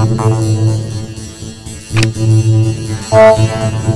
Thank you.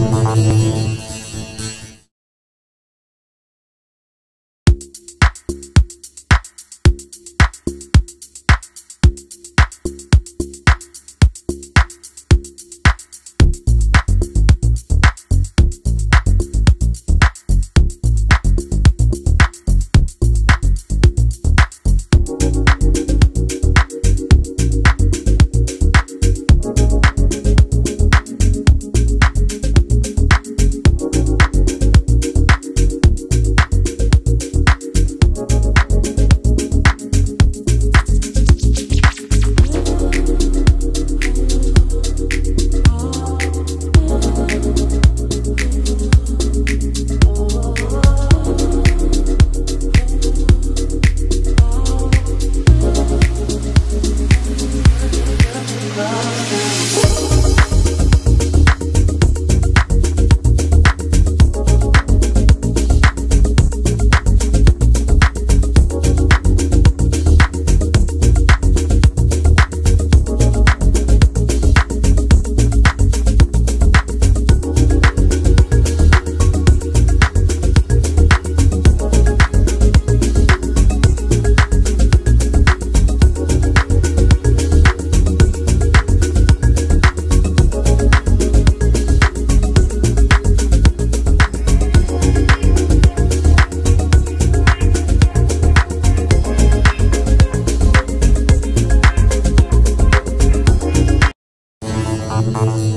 Música